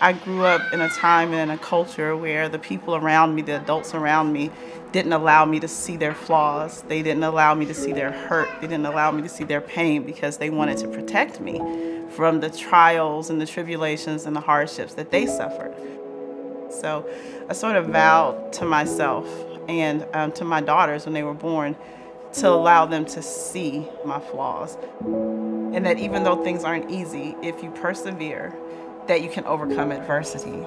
I grew up in a time and in a culture where the people around me, the adults around me, didn't allow me to see their flaws. They didn't allow me to see their hurt. They didn't allow me to see their pain because they wanted to protect me from the trials and the tribulations and the hardships that they suffered. So I sort of vowed to myself and um, to my daughters when they were born to allow them to see my flaws. And that even though things aren't easy, if you persevere, that you can overcome adversity.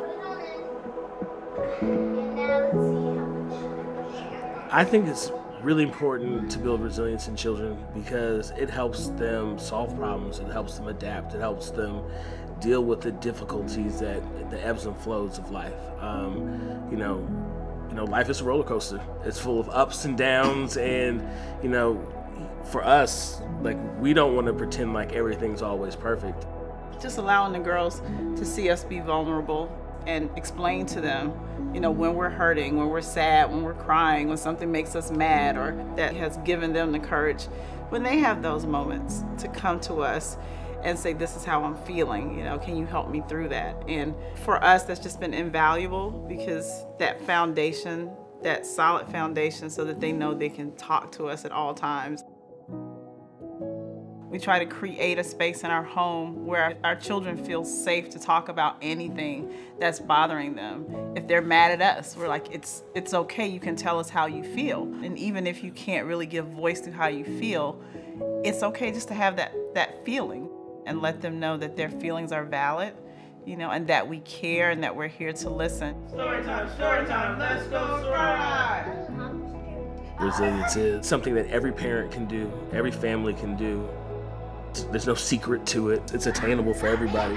I think it's really important to build resilience in children because it helps them solve problems, it helps them adapt, it helps them deal with the difficulties that the ebbs and flows of life. Um, you know, you know, life is a roller coaster. It's full of ups and downs, and you know, for us, like we don't want to pretend like everything's always perfect. Just allowing the girls to see us be vulnerable and explain to them, you know, when we're hurting, when we're sad, when we're crying, when something makes us mad, or that has given them the courage, when they have those moments to come to us and say, This is how I'm feeling, you know, can you help me through that? And for us, that's just been invaluable because that foundation, that solid foundation, so that they know they can talk to us at all times. We try to create a space in our home where our children feel safe to talk about anything that's bothering them. If they're mad at us, we're like, it's, it's okay, you can tell us how you feel. And even if you can't really give voice to how you feel, it's okay just to have that, that feeling and let them know that their feelings are valid, you know, and that we care and that we're here to listen. Story time, story time, let's go story Resilience is something that every parent can do, every family can do. There's no secret to it. It's attainable for everybody.